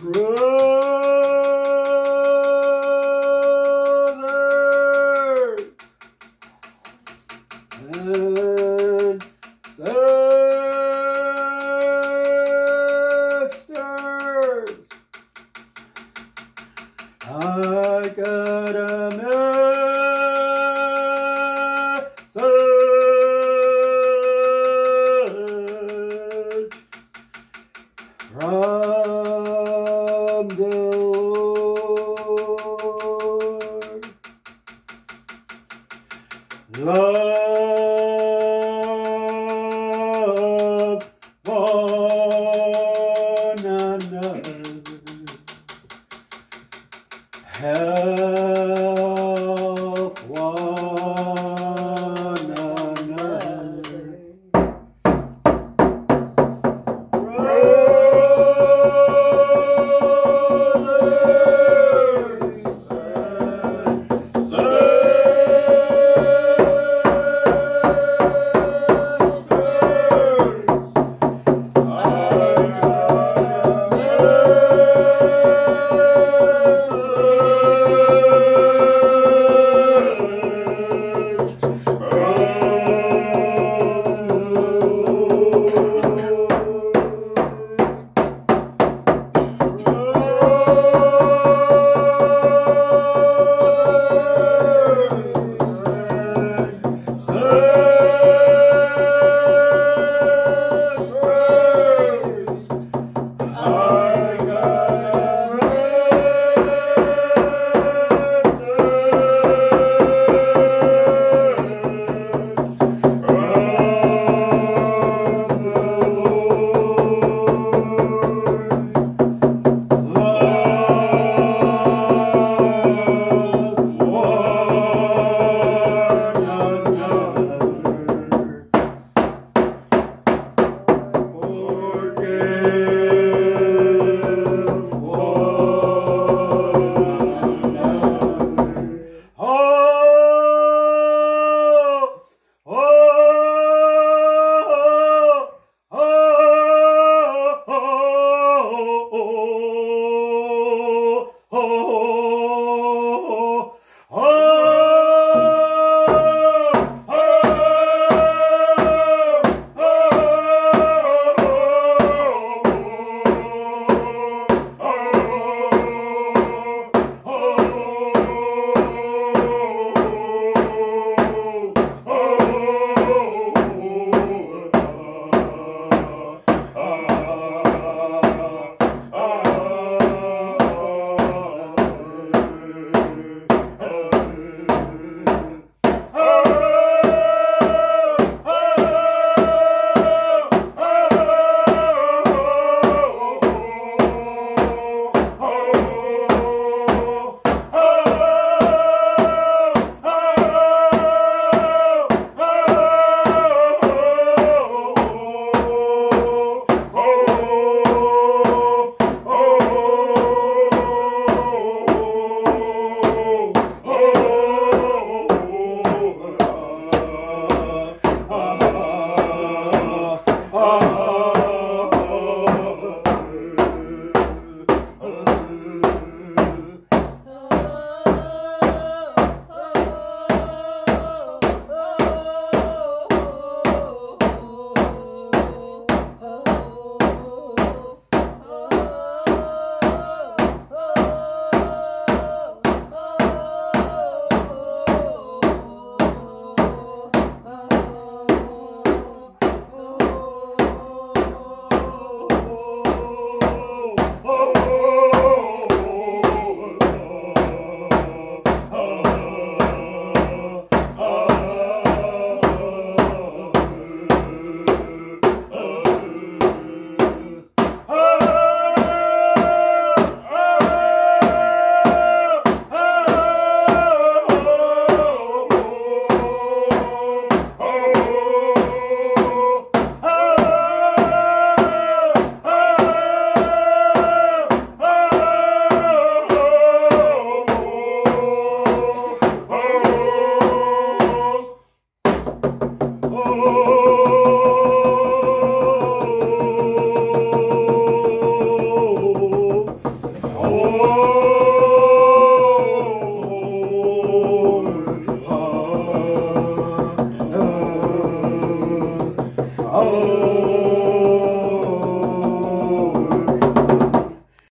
brothers and sisters. I got a message from Lord. Help one